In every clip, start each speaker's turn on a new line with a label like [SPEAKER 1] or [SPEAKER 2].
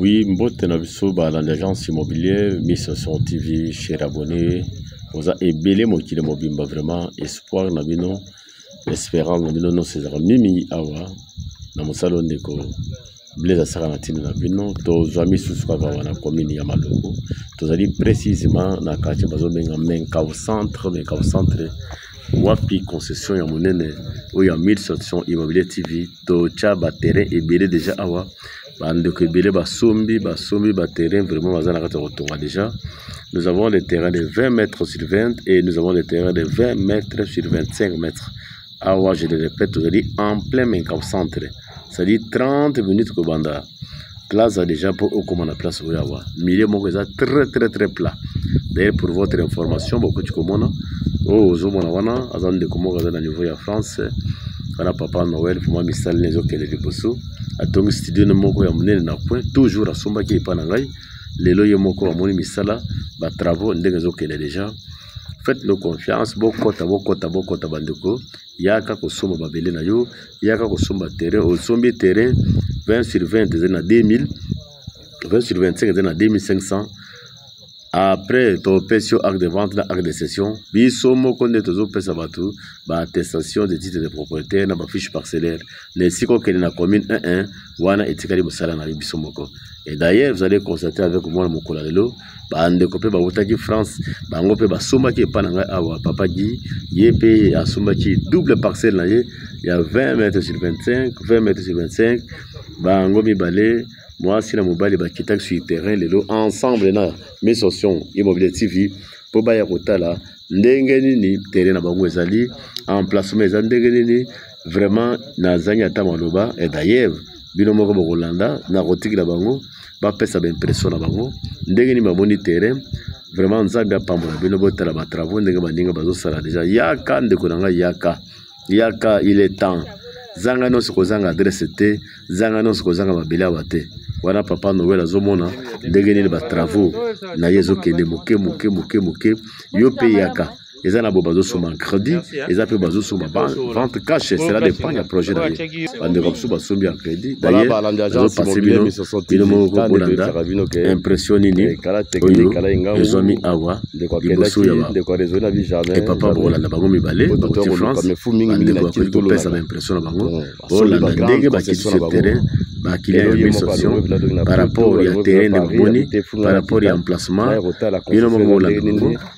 [SPEAKER 1] Oui, mbote na biso ba na agence immobilier Miss Son TV cher abonné oza ebele mokili mobimba vraiment espoir na bino espérance na bino nyonso ezalaka mingimingi awa na mosala oyo ndeko Blaise asaka na ntina na bino tozwa misusu kaka wana commune ya Maloko tozali précisément na quartier bazobenga Menkau centre Menkau centre wapi concession ya monene oyo ya 1700 immobilier TV totya baterrain ebele deja awa bandeko ebele basombi basombi baterrain vraiment baza na kati ya kotonga deja nous avons des terrains de 20 mètres sur 20 et nous avons des terrains de 20 mètres sur 25 mètres awa je le répète tozali en plein main centre c'est-à-dire 30 minutes kobanda plaza déjà mpo okoma na place oyo awa milieu moko eza très très très plat d'ailleurs pour votre information bokoki komona oyo oh, ozomona wana aza ndeko moko aza na niveau ya france wana papa noel vraimen misali na ezokende liboso atongi studio ne moko ya monene na coin toujours asombaki epai na ngai lelo ye moko amoni misala batravaux ndenge ezokende déjà faites nous confiance bokota bokota bokota bandeko yaka kosomba mabele na yo yaka kosomba terrain osombi terrain 20 sur 20 ezali na 2000 20 sur 25 ezali na 2500 après topesi yo acte de vente na acte de cession biso moko nde tozopesa bato baattestation de titre de propriétaire na bafiche parcellaire na esika okende na commune 11 wana etikali mosala na yo biso moko et d'ailleurs vous allez constater avec moi na mokolo ya lelo bandeko mpe bautaki france bango mpe basombaki epai na ngai awa papa gi ye mpe asombaki double parcelle na ye ya 20 mètre sur 25 20 mètre sur 25 bango mibale mwasi na mobali bakitaki sur terrain lelo ensemble na misosion immobilier tv mpo baya kotala ndenge nini terrain na bango ezali emplacement eza ndenge nini vraiment nazangi ata maloba et d'ailleurs bino moko bokolanda nakotikela bango bapesa baimpression na bango ndenge nini bamoni terrain vraiment nzambe apambola bino botala batravaux ndenge baninga bazosala deja yaka ndeko na ngai yaka yaka il est temps zanga nyonso kozanga adresse te zanga nyonso kozanga mabele awa te wana papa noel azomona ndenge nini batravaux na ye ezokende moke moke moke moke yo mpe yaka eza na bo bazosomba crédit eza mpe bazosomba vente cash cela dépend ya projet na ye bandeko mosusu basombi ya crédit dayerezopase bino bino moko kolanda impression nini oyo ezwami awa liboso ya epapa bokolanda bango mibale bakoti france bandeko bakoki kopesa baimpression na bango bolanda ndenge bakitisi terrain bakiliya ya bisotion par rapport ya terrain nde bamoni par rapport ya emplacement bino moko bolanda bango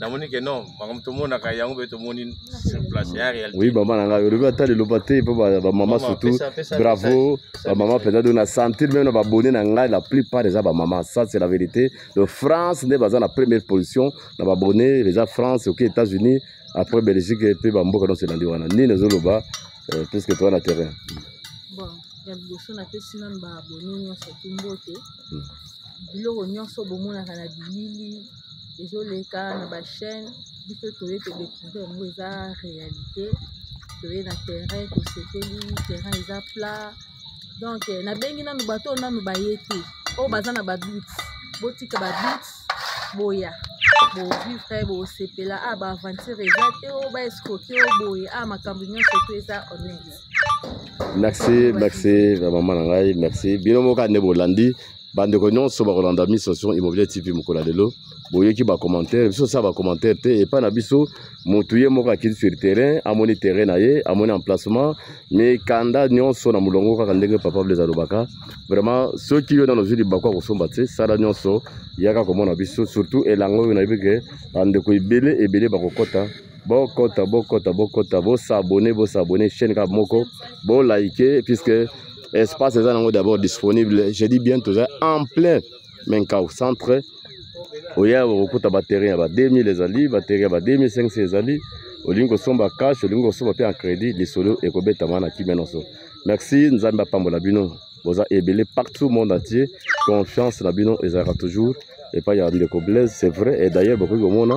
[SPEAKER 2] namoni ke non makambo tomonaka yango mpe tomoni sur place ya réalité
[SPEAKER 3] oui mama na ngai olobi ata lelo bate mpo bamama surtout bravo bamama mpenza donc na sentir meme na babone na ngai la plupart eza bamama ça c'est la vérité donc france nde baza na première position na babone eza france oke états-unis après belgique mpe bamboka nyonso elandi wana nini ezoloba euh, puisque toza na terrain
[SPEAKER 4] bon ya liboso napesi nanu baabone nyonso tu mbote
[SPEAKER 3] hmm.
[SPEAKER 4] biloko nyonso bomonaka na bilili ezoleka na ba chaîne biso toye to découvrir yango eza réalité toye na terrain tosepeli terrain eza plat donc eh, nabengi nanu bato oyo nanu baye te oyo baza na badoute botika badoute boya bovivre bosepela a ah, baaventure eza te o oh, baescroke o oh, boye a ah, makambo nyonso to eza honnête
[SPEAKER 3] merci merci bamama na ngai merci bino moka nde bolandi bandeko nyonso bakolanda miso sur immobilier tv mokolo ya lelo boyoki bacommentaire biso osala bacommentaire te epai na biso motu ye moko akiti sur terrain amoni terrain na ye amoni emplacement mikanda nyonso na molongo kaka ndenge papa blaise alobaka vraiment soki yo nano ozwi libaku ya kosomba te sala nyonso yaka komona biso surtout elanga oyo nayebi ke bandeko ebele ebele bakokɔta bokɔta bokɔta bokɔta bosabone bosabone chaîne kaka moko bolaike puisque espace eza nango d'abord disponible je dis bien toza en plein menkau centre oya okokuta baterrain ya ba 2000 ezali baterrain ya ba 2500 ezali olingi kosomba cash olingi kosomba mpe en crédit lisolo ekobetama na kimia nyonso merci nzambe apambola bino boza ebele partout monde entier confiance na bino ezalaka toujours epai ya ndeko blaise c'est vrai et d'ailleurs bokoki komona